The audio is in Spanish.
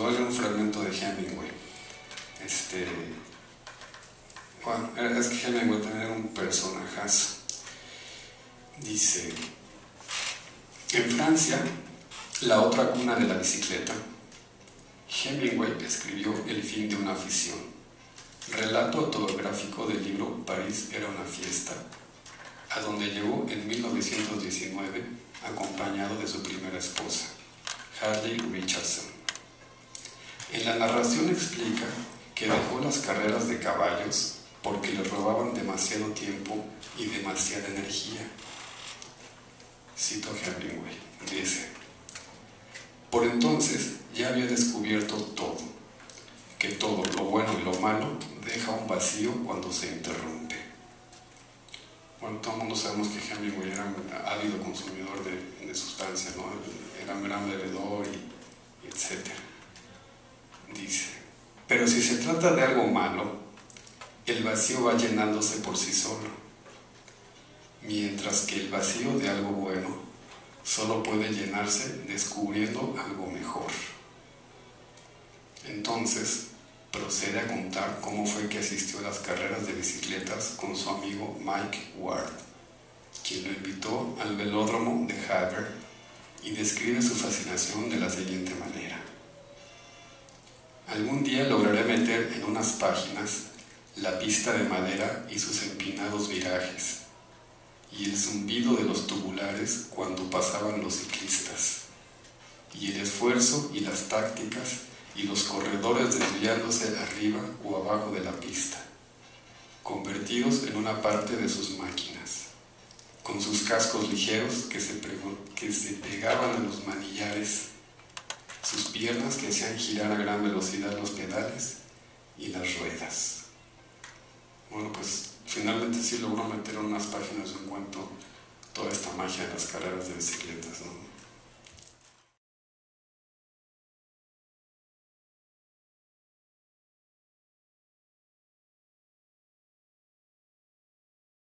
voy un fragmento de Hemingway. Este, bueno, es que Hemingway también era un personajazo. Dice, en Francia, la otra cuna de la bicicleta, Hemingway escribió El fin de una afición, relato autobiográfico del libro París era una fiesta, a donde llegó en 1919 acompañado de su primera esposa, Harley Richardson. En la narración explica que dejó las carreras de caballos porque le robaban demasiado tiempo y demasiada energía. Cito a Hemingway, dice, por entonces ya había descubierto todo, que todo lo bueno y lo malo deja un vacío cuando se interrumpe. Bueno, todo el mundo sabemos que Hemingway era un ávido consumidor de, de sustancias, ¿no? era un gran bebedor y, y etc. Si se trata de algo malo, el vacío va llenándose por sí solo, mientras que el vacío de algo bueno solo puede llenarse descubriendo algo mejor. Entonces, procede a contar cómo fue que asistió a las carreras de bicicletas con su amigo Mike Ward, quien lo invitó al velódromo de Haber y describe su fascinación de la siguiente manera. Algún día lograré meter en unas páginas la pista de madera y sus empinados virajes, y el zumbido de los tubulares cuando pasaban los ciclistas, y el esfuerzo y las tácticas y los corredores desviándose arriba o abajo de la pista, convertidos en una parte de sus máquinas, con sus cascos ligeros que se, que se pegaban a los manillares, sus piernas que hacían girar a gran velocidad los pedales y las ruedas. Bueno, pues finalmente sí logró meter en unas páginas de un cuento toda esta magia de las carreras de bicicletas, ¿no?